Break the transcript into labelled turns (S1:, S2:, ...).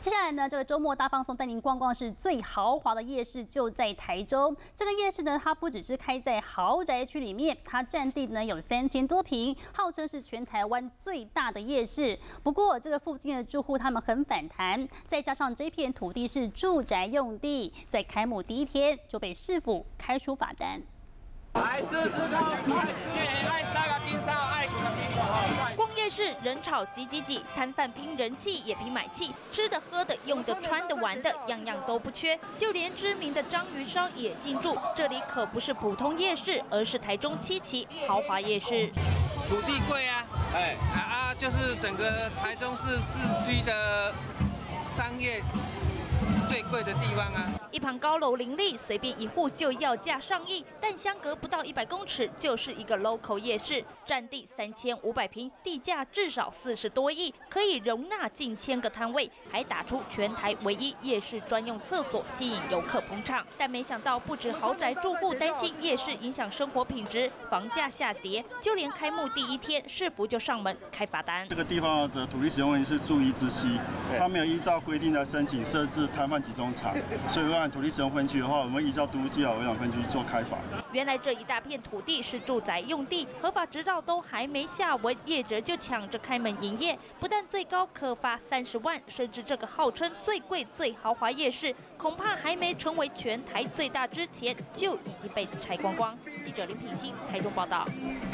S1: 接下来呢，这个周末大放送带您逛逛是最豪华的夜市，就在台中。这个夜市呢，它不只是开在豪宅区里面，它占地呢有三千多平，号称是全台湾最大的夜市。不过，这个附近的住户他们很反弹，再加上这片土地是住宅用地，在开幕第一天就被市府开出罚单。来试试
S2: 逛夜市人潮挤挤挤，摊贩拼人气也拼买气，吃的喝的用的穿的玩的样样都不缺，就连知名的章鱼烧也进驻。这里可不是普通夜市，而是台中七期豪华夜市。
S3: 土地贵啊，哎啊，就是整个台中市市区的商业。最贵的地方啊！
S2: 一旁高楼林立，随便一户就要价上亿，但相隔不到一百公尺就是一个 local 夜市，占地三千五百平，地价至少四十多亿，可以容纳近千个摊位，还打出全台唯一夜市专用厕所，吸引游客捧场。但没想到，不止豪宅住户担心夜市影响生活品质，房价下跌，就连开幕第一天，市府就上门开罚单。
S4: 这个地方的土地使用问题是注意之息，他没有依照规定来申请设置摊贩。集中场，所以按土地使用分区的话，我们依照都计划委养分区做开发。
S2: 原来这一大片土地是住宅用地，合法执照都还没下文，业者就抢着开门营业，不但最高可罚三十万，甚至这个号称最贵最豪华夜市，恐怕还没成为全台最大之前，就已经被拆光光。记者林品欣台中报道。